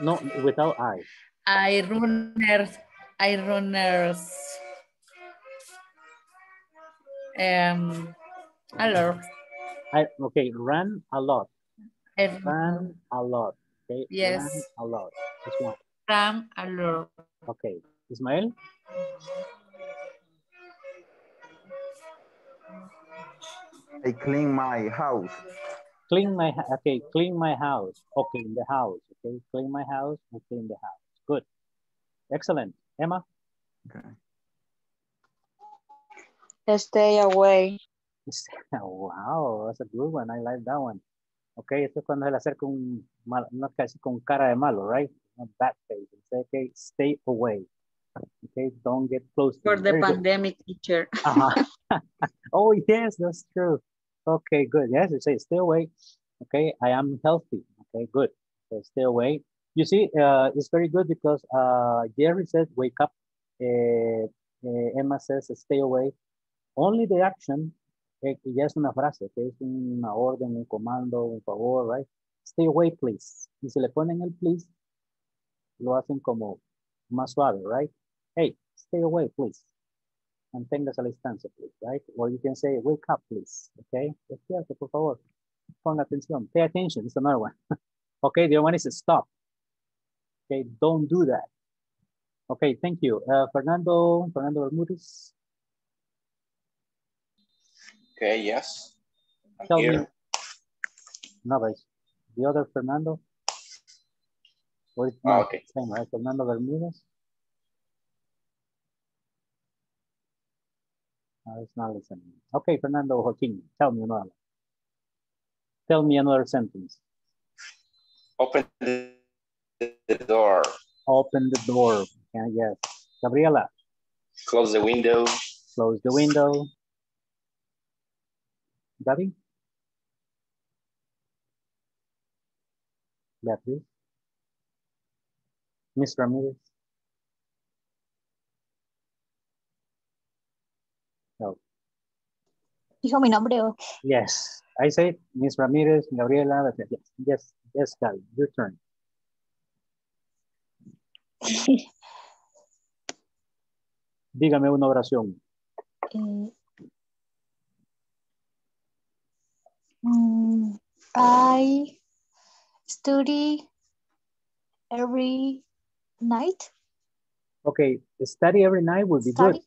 No, without I. I runners I runners um a lot. I, okay, run a lot. I Run a lot. Okay, Yes. run a lot. This one. run a lot. Okay, Ismael? I clean my house. Clean my, okay, clean my house. Okay, in the house. Okay, clean my house. Okay, in the house. Good. Excellent. Emma? Stay away. Wow, that's a good one. I like that one. Okay, esto es cuando se le acerca un mal, no casi con cara de malo, right? Not bad face. Say, okay, stay away. Okay, don't get close For the Very good. pandemic teacher. Uh-huh. oh, yes, that's true. Okay, good. Yes, you say stay away. Okay, I am healthy. Okay, good. So stay away. You see, uh, it's very good because uh, Jerry says wake up. Uh, uh, Emma says stay away. Only the action, eh, que ya es una frase, que es una orden, un comando, un favor, right? Stay away, please. Y si le ponen el please, lo hacen como más suave, right? Hey, stay away, please. Manténgase a la distancia, please, right? Or you can say, wake up, please, okay? Despierte, por favor. Ponga atención. Pay attention, it's another one. okay, the other one is stop. Okay, don't do that. Okay, thank you. Uh, Fernando, Fernando Bermudez, Okay, yes. I'm tell here. me. No, but the other Fernando? Or it's Ah, not okay. same, right? Fernando Bermudez? No, it's not listening. Okay, Fernando Joaquin, tell me another. Tell me another sentence. Open the, the door. Open the door. Yeah, yes. Gabriela, Close the window. close the window. Gabi? Beatriz? Miss Ramirez? No. Dijo mi nombre. Yes, I say Miss Ramirez, Gabriela, Beatriz. yes, yes, yes, Gabi, your turn. Dígame una oración. Eh, mm, I study every night. Okay, study every night would be good.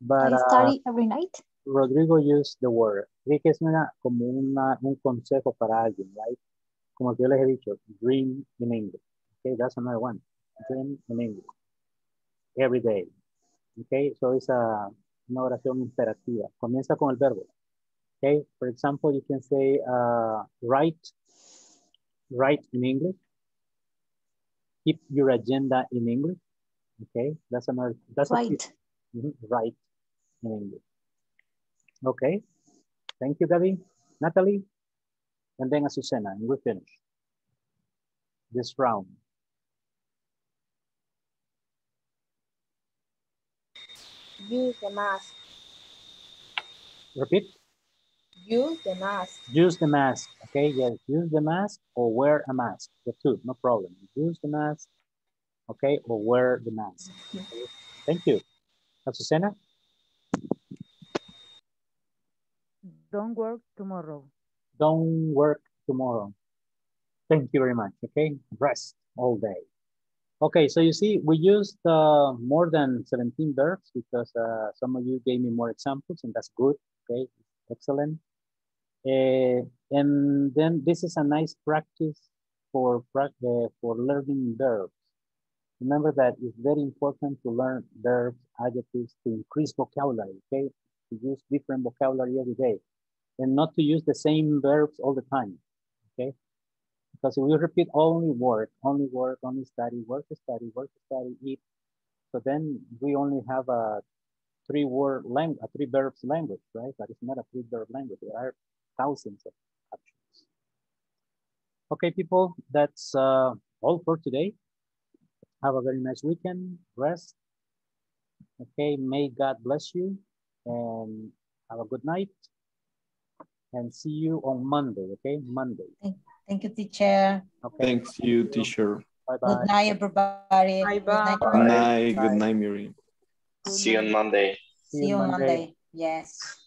But I uh, study every night. Rodrigo used the word. Así que es una, como una, un consejo para alguien, right? Como que yo les he dicho, dream in English. Okay, that's another one. Dream in English. Every day. Okay, so es a, una oración imperativa. Comienza con el verbo. Okay, for example, you can say, uh, write, write in English. Keep your agenda in English. Okay, that's another, that's a tip. Right. Mhm, Write in English. Okay, thank you, Gabi. Natalie, and then Azucena, and we finish this round. Use the mask. Repeat, Use the mask. use the mask, okay? Yes, use the mask or wear a mask, the two, no problem. Use the mask, okay, or wear the mask. Okay, Thank you. Azucena, Don't work tomorrow. don't work tomorrow. Thank you very much, okay? Rest all day. Okay, so you see, we used uh, more than 17 verbs because uh, some of you gave me more examples and that's good, okay? Excellent. Eh, and then this is a nice practice for, uh, for learning verbs. Remember that it's very important to learn verbs, adjectives to increase vocabulary, okay? To use different vocabulary every day. and not to use the same verbs all the time, okay? Because if we repeat only work, only work, only study, work, study, work, study, eat, so then we only have a three word language, a three verbs language, right? But it's not a three verb language. There are thousands of options. Okay, people, that's uh, all for today. Have a very nice weekend, rest. Okay, may God bless you and have a good night and see you on Monday, okay? Monday. Thank, thank you, teacher. Okay. Thanks you, teacher. Bye-bye. Good night, everybody. Bye Good night. Good night. Good night, Miriam. See you on Monday. See you on Monday. Yes.